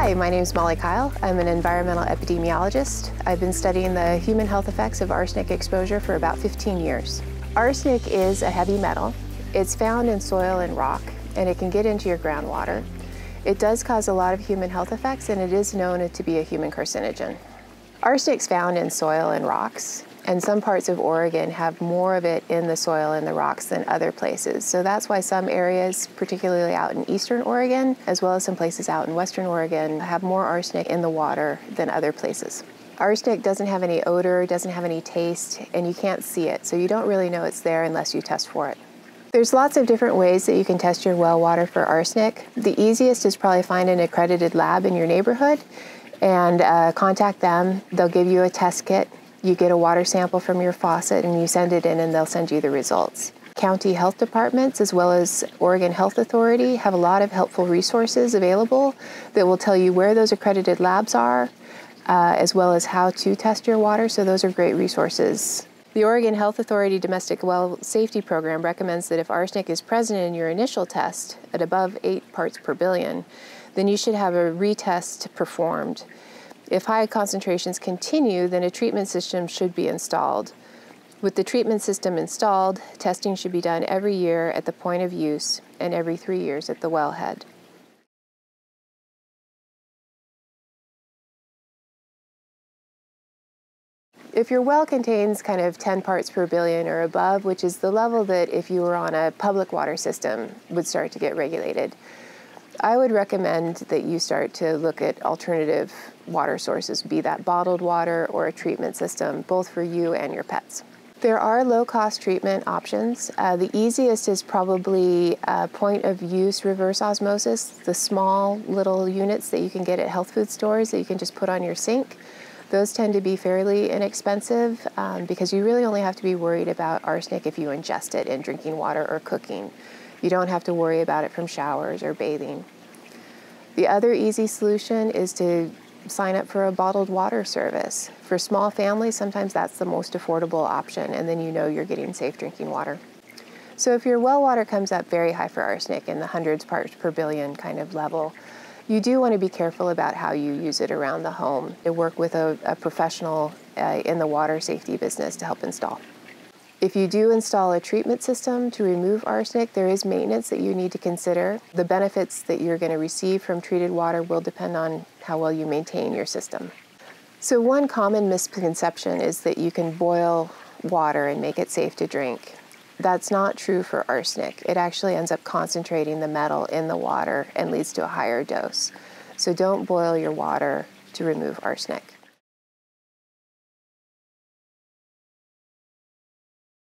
Hi, my name is Molly Kile. I'm an environmental epidemiologist. I've been studying the human health effects of arsenic exposure for about 15 years. Arsenic is a heavy metal. It's found in soil and rock, and it can get into your groundwater. It does cause a lot of human health effects, and it is known to be a human carcinogen. Arsenic's found in soil and rocks, and some parts of Oregon have more of it in the soil and the rocks than other places. So that's why some areas, particularly out in eastern Oregon, as well as some places out in western Oregon, have more arsenic in the water than other places. Arsenic doesn't have any odor, doesn't have any taste, and you can't see it, so you don't really know it's there unless you test for it. There's lots of different ways that you can test your well water for arsenic. The easiest is probably find an accredited lab in your neighborhood and uh, contact them. They'll give you a test kit you get a water sample from your faucet and you send it in, and they'll send you the results. County health departments, as well as Oregon Health Authority, have a lot of helpful resources available that will tell you where those accredited labs are, uh, as well as how to test your water. So, those are great resources. The Oregon Health Authority Domestic Well Safety Program recommends that if arsenic is present in your initial test at above 8 parts per billion, then you should have a retest performed. If high concentrations continue, then a treatment system should be installed. With the treatment system installed, testing should be done every year at the point of use and every three years at the wellhead. If your well contains kind of 10 parts per billion or above, which is the level that if you were on a public water system would start to get regulated, I would recommend that you start to look at alternative water sources, be that bottled water or a treatment system, both for you and your pets. There are low cost treatment options. Uh, the easiest is probably uh, point of use reverse osmosis, the small little units that you can get at health food stores that you can just put on your sink. Those tend to be fairly inexpensive um, because you really only have to be worried about arsenic if you ingest it in drinking water or cooking. You don't have to worry about it from showers or bathing. The other easy solution is to sign up for a bottled water service. For small families, sometimes that's the most affordable option, and then you know you're getting safe drinking water. So if your well water comes up very high for arsenic in the hundreds parts per billion kind of level, you do want to be careful about how you use it around the home to work with a, a professional uh, in the water safety business to help install. If you do install a treatment system to remove arsenic, there is maintenance that you need to consider. The benefits that you're going to receive from treated water will depend on how well you maintain your system. So, one common misconception is that you can boil water and make it safe to drink. That's not true for arsenic. It actually ends up concentrating the metal in the water and leads to a higher dose. So, don't boil your water to remove arsenic.